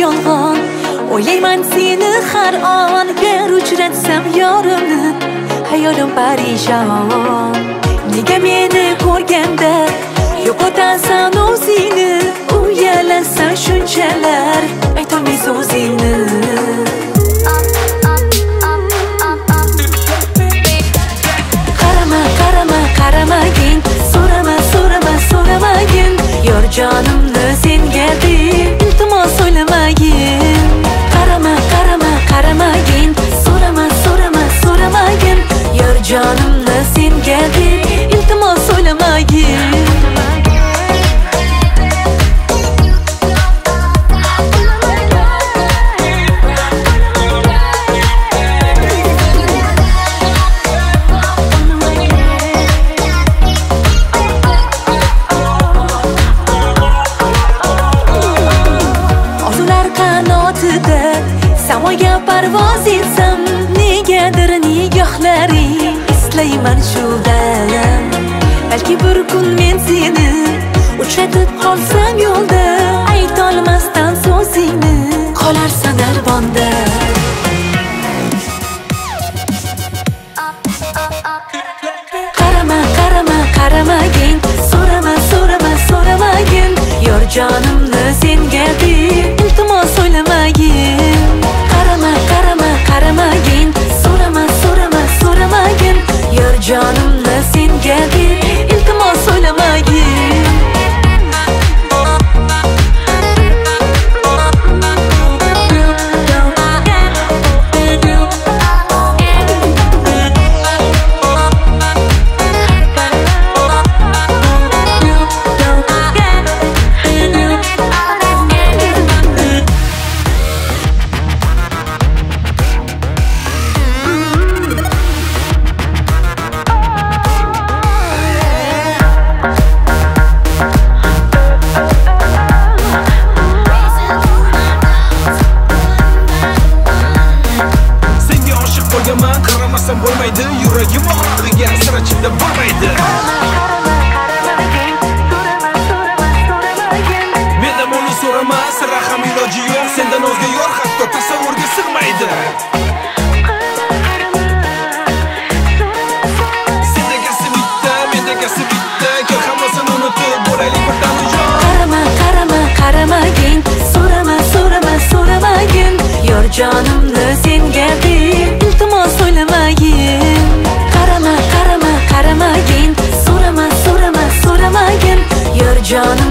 o'ylayman seni har on gar uchratsam yorimni hayolim parishon nega meni ko'rganda yo'qotasan o'zingni uyalasan shunchalar aytolmay so'zingni qarama qarama qaramagin so'rama so'rama so'ramagin yor jonim qanotida samoga parvoz etsam negadir nigohlaring islayman shu dam balki bir kun men seni uchratib qolsam yo'lda aytolmasdan so'zingni qolarsan alvonda qarama qarama qaramagin so'rama so'rama so'ramagin yor jonim bo'lganman bo'lmaydi. Yuragim og'rig'iga sira chidab bo'lmaydi mendan uni so'rama sira ham iloji yo'q. Sendan o'zga yor hatto tasavvurga sig'maydi. Sendagasi bitta mendagasi bitta. Kel hammasini unutib bo'laylik birdam jon qarama qarama qaramagin so'rama so'rama so'ramagin yor jonim qarama